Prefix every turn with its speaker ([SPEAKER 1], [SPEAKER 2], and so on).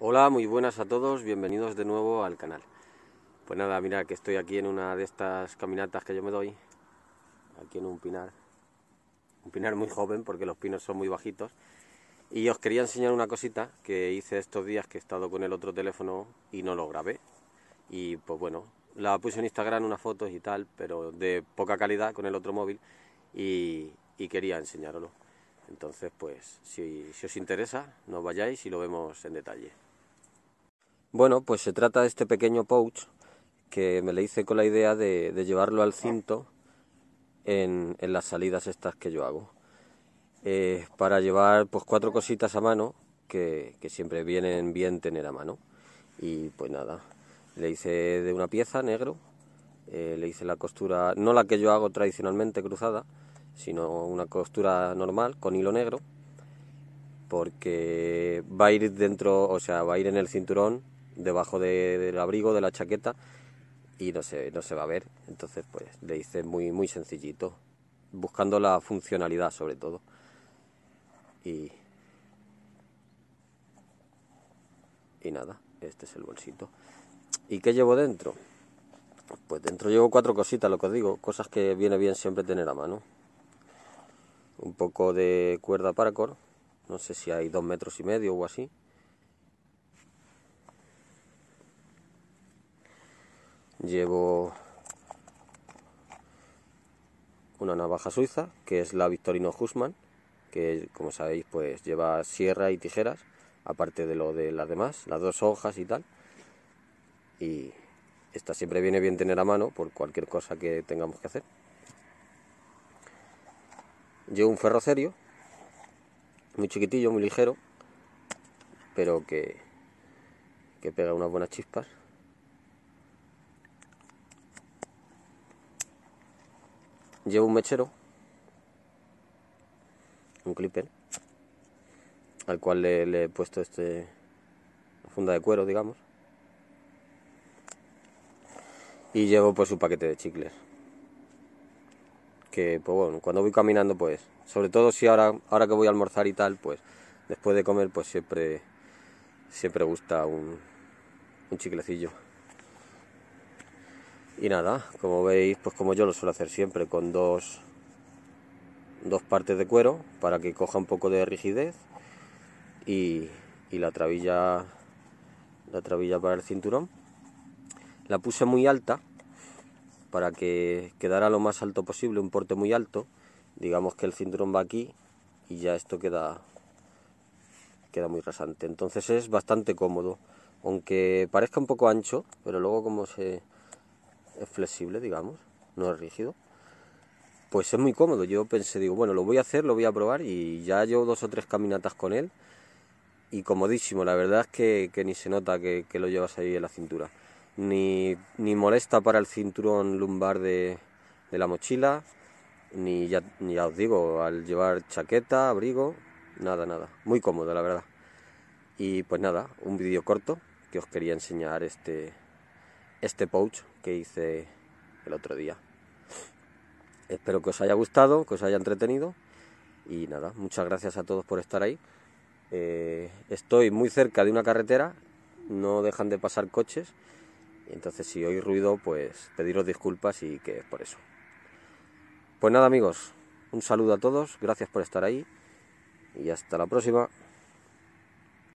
[SPEAKER 1] Hola, muy buenas a todos, bienvenidos de nuevo al canal. Pues nada, mira que estoy aquí en una de estas caminatas que yo me doy, aquí en un pinar, un pinar muy joven porque los pinos son muy bajitos. Y os quería enseñar una cosita que hice estos días que he estado con el otro teléfono y no lo grabé. Y pues bueno, la puse en Instagram unas fotos y tal, pero de poca calidad con el otro móvil y, quería enseñaroslo. Entonces, pues, si, os interesa, no vayáis y lo vemos en detalle. Bueno, pues se trata de este pequeño pouch que me le hice con la idea de, llevarlo al cinto en, las salidas estas que yo hago. Eh, para llevar pues cuatro cositas a mano que, siempre vienen bien tener a mano. Y pues nada, le hice de una pieza negro, eh, le hice la costura, no la que yo hago tradicionalmente cruzada, sino una costura normal con hilo negro, porque va a ir dentro, o sea, va a ir en el cinturón debajo del abrigo, de la chaqueta, y no se, no se va a ver. Entonces, pues le hice muy, muy sencillito, buscando la funcionalidad sobre todo. Y, y nada, este es el bolsito. ¿Y qué llevo dentro? Pues dentro llevo cuatro cositas, lo que os digo, cosas que viene bien siempre tener a mano. Un poco de cuerda paracord, no sé si hay dos metros y medio o así. Llevo una navaja suiza, que es la Victorino Hussmann, que como sabéis pues lleva sierra y tijeras, aparte de lo de las demás, las dos hojas y tal. Y esta siempre viene bien tener a mano por cualquier cosa que tengamos que hacer. Llevo un ferrocerio, muy chiquitillo, muy ligero, pero que, que pega unas buenas chispas. Llevo un mechero, un clipper, al cual le, he puesto este funda de cuero, digamos. Y llevo pues un paquete de chicles. Que pues bueno, cuando voy caminando pues, sobre todo si ahora, ahora que voy a almorzar y tal, pues después de comer pues siempre, siempre gusta un, un chiclecillo. Y nada, como veis, pues como yo lo suelo hacer siempre, con dos, dos partes de cuero para que coja un poco de rigidez y, y la trabilla la trabilla para el cinturón. La puse muy alta para que quedara lo más alto posible, un porte muy alto. Digamos que el cinturón va aquí y ya esto queda queda muy rasante. Entonces es bastante cómodo, aunque parezca un poco ancho, pero luego como se es flexible, digamos, no es rígido, pues es muy cómodo. Yo pensé, digo, bueno, lo voy a hacer, lo voy a probar y ya llevo dos o tres caminatas con él y comodísimo. La verdad es que, ni se nota que, lo llevas ahí en la cintura. Ni, ni molesta para el cinturón lumbar de, de la mochila, ni ya, ni ya os digo, al llevar chaqueta, abrigo, nada, nada. Muy cómodo, la verdad. Y pues nada, un vídeo corto que os quería enseñar este, este pouch que hice el otro día. Espero que os haya gustado, que os haya entretenido y nada, muchas gracias a todos por estar ahí. Eh, estoy muy cerca de una carretera, no dejan de pasar coches, entonces si oís ruido, pues pediros disculpas y que es por eso. Pues nada amigos, un saludo a todos, gracias por estar ahí y hasta la próxima.